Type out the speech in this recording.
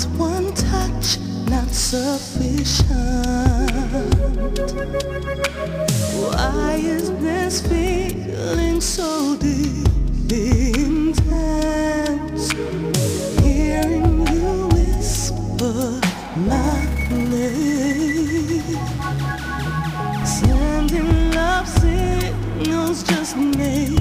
Is one touch not sufficient? Why is this feeling so deep, intense? Hearing you whisper my name, sending love signals just made.